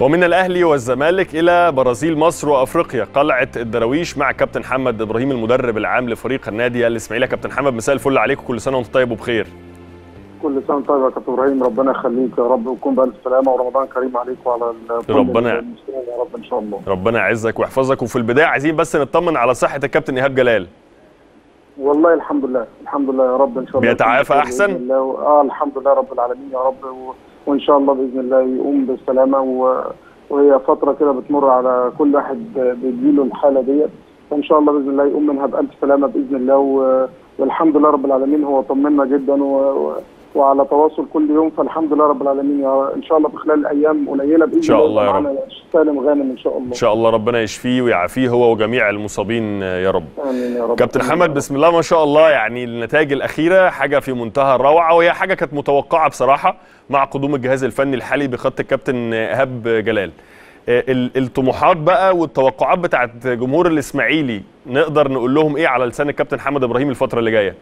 ومن الأهلي والزمالك إلى برازيل مصر وأفريقيا. قلعه الدراويش مع كابتن محمد إبراهيم المدرب العام لفريق النادي الإسماعيلي. كابتن محمد مساء الفل عليكم كل سنة وأنت طيب وبخير. كل سنة طيب يا كابتن إبراهيم. ربنا يخليك يا رب ويكون بألف سلامة. ورمضان كريم عليك وعلى كل ربنا- يا رب إن شاء الله. ربنا يعزك ويحفظك. وفي البداية عايزين بس نطمن على صحة الكابتن إيهاب جلال. والله الحمد لله. الحمد لله يا رب إن شاء الله. بيتعافى أحسن؟ آه الحمد لله رب العالمين يا رب. و... وإن شاء الله بإذن الله يقوم بالسلامة. وهي فترة كده بتمر على كل واحد بيجيله الحالة ديت فإن شاء الله بإذن الله يقوم منها بالف سلامة بإذن الله. والحمد لله رب العالمين هو طمنا جدا و... وعلى تواصل كل يوم فالحمد لله رب العالمين يا إن شاء الله في خلال أيام قليلة بإذن إن شاء الله يا رب. سالم غانم إن شاء الله. إن شاء الله ربنا يشفيه ويعافيه هو وجميع المصابين يا رب. آمين يا رب. كابتن رب. بسم الله ما شاء الله. يعني النتائج الأخيرة حاجة في منتهى الروعة وهي حاجة كانت متوقعة بصراحة مع قدوم الجهاز الفني الحالي بخط الكابتن إيهاب جلال. آه، ال- الطموحات بقى والتوقعات بتاعت جمهور الإسماعيلي نقدر نقول لهم إيه على لسان الكابتن محمد إبراهيم الفترة اللي جاية؟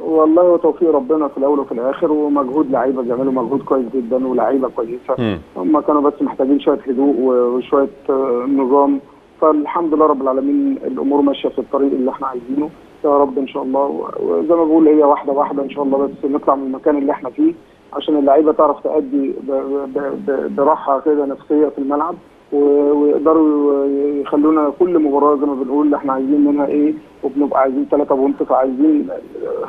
والله وتوفيق ربنا في الأول وفي الآخر ومجهود لعيبة بيعملوا مجهود كويس جدا ولاعيبه كويسة. هم كانوا بس محتاجين شوية هدوء وشوية آه، نظام. فالحمد لله رب العالمين الأمور ماشية في الطريق اللي إحنا عايزينه. يا رب إن شاء الله وزي ما بقول هي واحدة واحدة إن شاء الله بس نطلع من المكان اللي إحنا فيه عشان اللعيبة تعرف تأدي براحة كده نفسية في الملعب. ويقدروا يخلونا كل مباراة زي ما بنقول إحنا عايزين منها إيه وبنبقى عايزين ثلاثة بونت فعايزين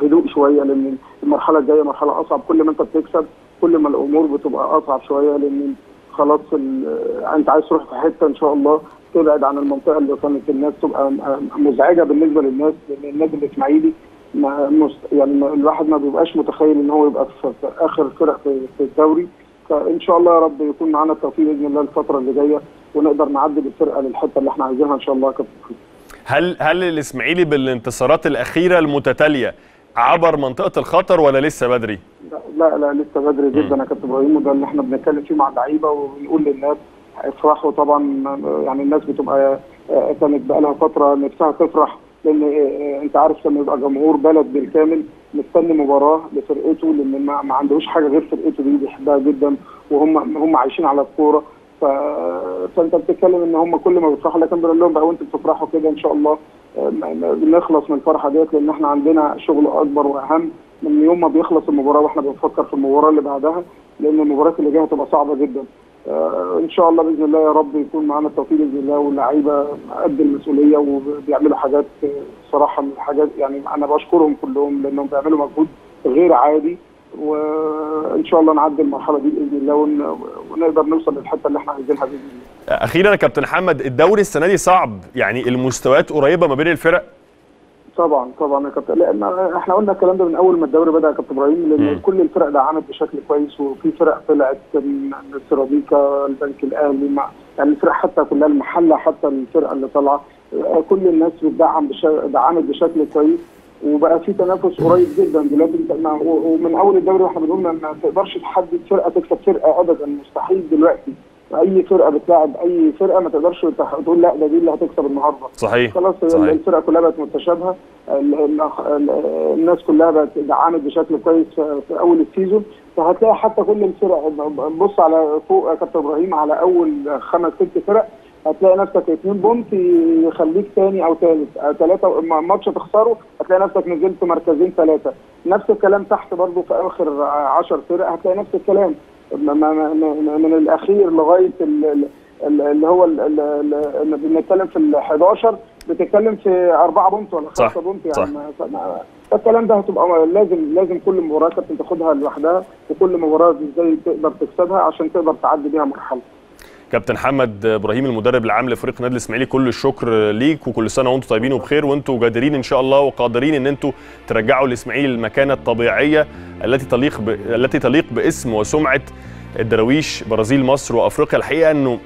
هدوء شوية لأن المرحلة الجاية مرحلة أصعب كل ما أنت بتكسب كل ما الأمور بتبقى أصعب شوية لأن خلاص ال- أنت عايز تروح في حتة إن شاء الله تبعد عن المنطقة اللي كانت الناس تبقى مزعجة بالنسبة للناس لأن النادي الإسماعيلي ما. يعني الواحد ما بيبقاش متخيل إن هو يبقى في, آخر فرق في الدوري فإن شاء الله يا رب يكون معانا التوفيق بإذن الله الفترة اللي جاية ونقدر نعدي بالفرقة للحتة اللي إحنا عايزينها إن شاء الله كابتن. هل هل الإسماعيلي بالانتصارات الأخيرة المتتالية عبر منطقة الخطر ولا لسه بدري لا لا لسه بدري جدا يا كابتن إبراهيم وده اللي إحنا بنتكلم فيه مع اللعيبة وبنقول للناس افرحوا طبعا يعني الناس بتبقى كانت بقى لها فترة نفسها تفرح لأن أنت عارف لما يبقى جمهور بلد بالكامل مستني مباراة لفرقته لأن ما, ما عندوش حاجة غير فرقته دي بيحبها جدا وهم هم عايشين على الكورة. فأنت بتتكلم إن هم كل ما بيفرحوا لكن بنقول لهم بقى وأنتم بتفرحوا كده إن شاء الله. آه، بنخلص من الفرحة ديت لأن إحنا عندنا شغل أكبر وأهم من يوم ما بيخلص المباراة وإحنا بنفكر في المباراة اللي بعدها لأن المباريات اللي جاية هتبقى صعبة جدا. آه، إن شاء الله بإذن الله يا رب يكون معانا التوفيق بإذن الله واللعيبة قد المسؤولية وبيعملوا حاجات آه، صراحة من الحاجات يعني أنا بشكرهم كلهم لأنهم بيعملوا مجهود غير عادي. وإن شاء الله نعدي المرحلة دي بإذن الله ون- ونقدر نوصل للحتة اللي إحنا عايزينها بإذن الله. أخيرا يا كابتن محمد الدوري السنة دي صعب يعني المستويات قريبة ما بين الفرق؟ طبعا طبعا يا كابتن. لأن إحنا قلنا الكلام ده من أول ما الدوري بدأ يا كابتن إبراهيم لأن مم. كل الفرق دعمت بشكل كويس وفي فرق طلعت من سيراميكا البنك الأهلي مع يعني الفرق حتى كلها المحلة حتى الفرقه اللي طالعة. آه، كل الناس بتدعم بش... دعمت بشكل كويس. وبقى في تنافس قريب جدا دلوقتي ومن أول الدوري وإحنا بنقول ما تقدرش تحدد فرقة تكسب فرقة ابدا مستحيل دلوقتي. أي فرقة بتلاعب أي فرقة ما تقدرش تقول لا ده دي اللي هتكسب النهارده. صحيح خلاص صحيح. الفرقة كلها بقت متشابهة. ال- ال- ال- الناس كلها بقت دعمت بشكل كويس في أول ال season. فهتلاقي حتى كل الفرق بص على فوق يا كابتن إبراهيم على أول خمس ست فرق هتلاقي نفسك اتنين point يخليك تاني أو ثالث ثلاثة ماتش تخسره هتلاقي نفسك نزلت مركزين ثلاثة نفس الكلام تحت برضو في آخر 10 فرق هتلاقي نفس الكلام. من الأخير لغاية ال- ال- ال- اللي هو ال- ال- ال- اللي بنتكلم في ال 11 بتتكلم في أربعة point ولا صح، خمسة point صح. يعني. فما- فالكلام ده هتبقى لازم لازم كل مباراة كابتن تاخدها لوحدها وكل مباراة إزاي تقدر تكسبها عشان تقدر تعدي بيها مرحلة. كابتن محمد إبراهيم المدرب العام لفريق النادي الإسماعيلي كل الشكر ليك وكل سنة وأنتم طيبين وبخير وأنتم جادرين إن شاء الله وقادرين إن أنتم ترجعوا الاسماعيلي للمكانه الطبيعية التي تليق ب... التي تليق باسم وسمعة الدراويش برازيل مصر وأفريقيا. الحقيقة إنه